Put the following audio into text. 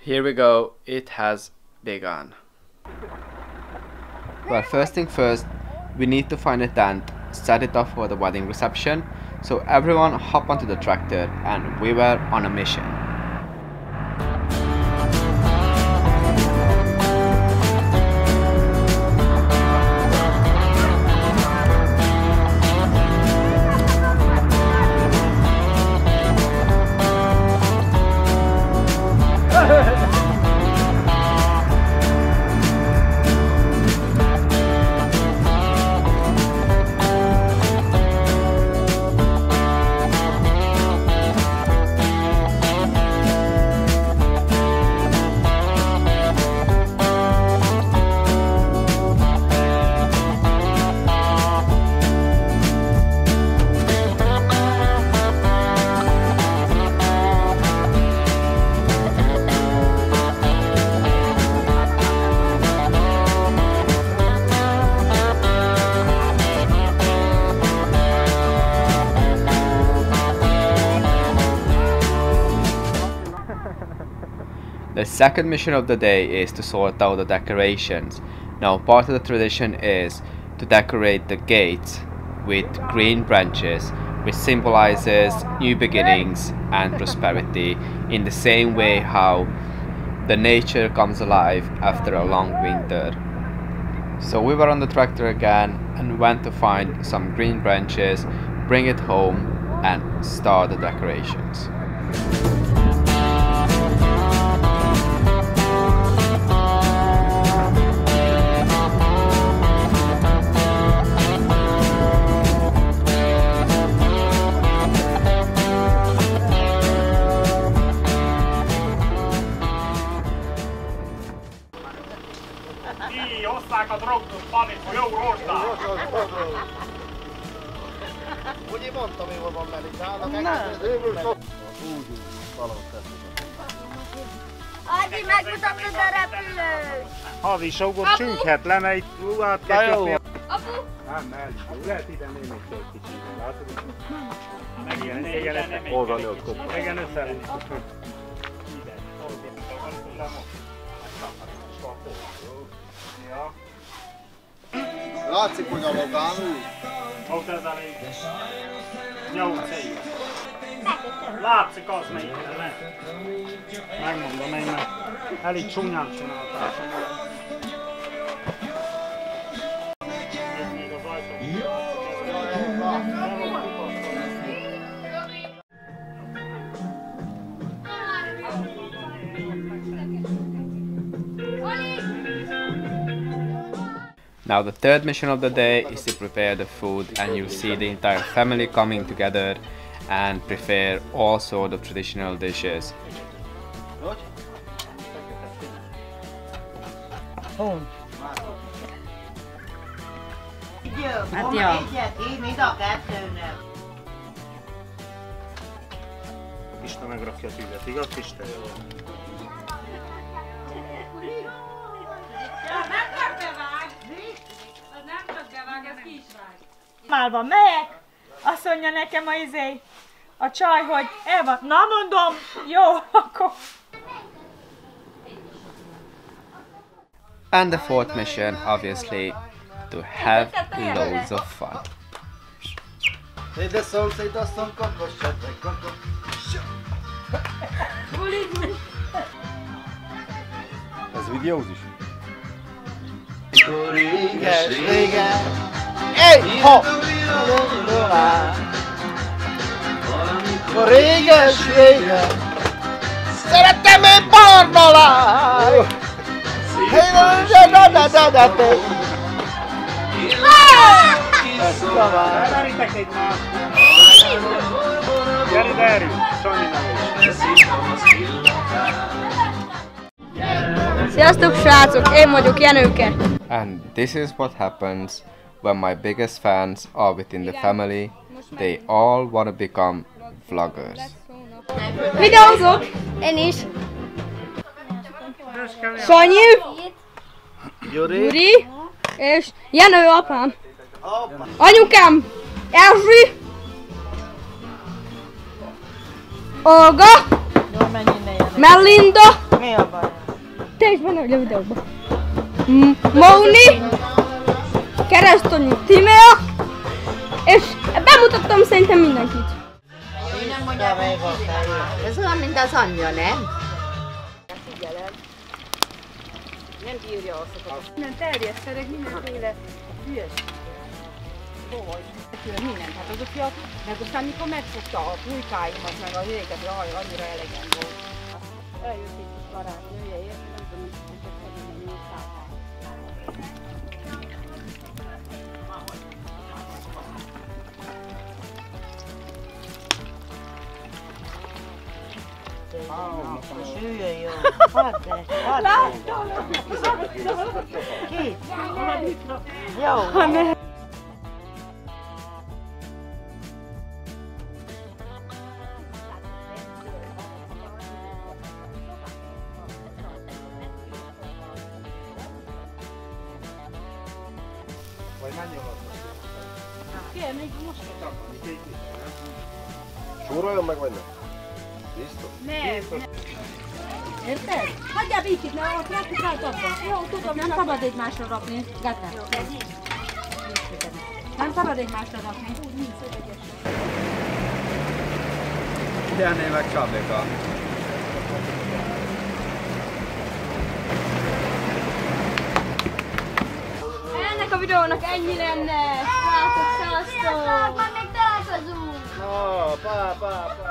Here we go, it has begun. Well, first thing first, we need to find a tent, set it up for the wedding reception. So everyone hop onto the tractor and we were on a mission. The second mission of the day is to sort out the decorations. Now part of the tradition is to decorate the gates with green branches which symbolizes new beginnings and prosperity in the same way how the nature comes alive after a long winter. So we were on the tractor again and went to find some green branches, bring it home and start the decorations. Így osszák a drogot, hogy jó rostál! Ugye mondtam, hogy hol van Melisának, elkezdődött meg. Adi, megmutatod a repülőt! Havi sógor csünkhet le, mert itt át kell kötni. a- Apu, Nem, nem, lehet ide nézni egy kicsit, látod? Meg ilyen, igen, ezt hol van ott? Igen, össze. Látszik, hogy a logán úgy. ott ez elég. Nyolc év. Látszik az még, ne? Megmondom én, mert elég csúnyán csinálták. Now the third mission of the day is to prepare the food and you'll see the entire family coming together and prepare all sort of traditional dishes. Jó. Már van, megyek, azt mondja nekem a izé, a csaj, hogy el van. Na mondom, jó, akkor And the fourth mission, obviously, to have loads of fun. Ez videózis? Réges, régen. Ej, ha! Réges, régen. Szerettem én barna lány! Gyere, de erő! Sanyi nem is. Sziasztok srácok, én vagyok Jenőke. And this is what happens when my biggest fans are within the family. They all want to become vloggers. Videózok! Én is. Sanyi, Gyuri. Gyuri és Jenő apám. Anyukám, Erzsi, Olga, Melinda, Mi a baj? Te is benne vagy a videóban. Móni, Keresztonyi Timea, és bemutattam szerintem mindenkit. Ő nem mondja meg a fejét. Ez olyan, mint az anyja, nem? Minden terjedt szereg, mindenféle hülyes. Tőle mindent, hát az a fiat, meg aztán mikor megfogta a pulykáimat, meg a jaj, annyira elegem volt. 哦，是有有，好的，好的，好的，好的，好的，好的。Что, район нагвально? Vagy nem? Biztos? Érted? Hagyjál békét, mert ott rakjuk rá abba. Jó, tudom, nem szabad egymásra rakni. Gata. Nem szabad egymásra rakni. Jönnél meg Csabika. Ennek a videónak ennyi lenne. Srácok, szevasztok! Na, pá, pá, pá.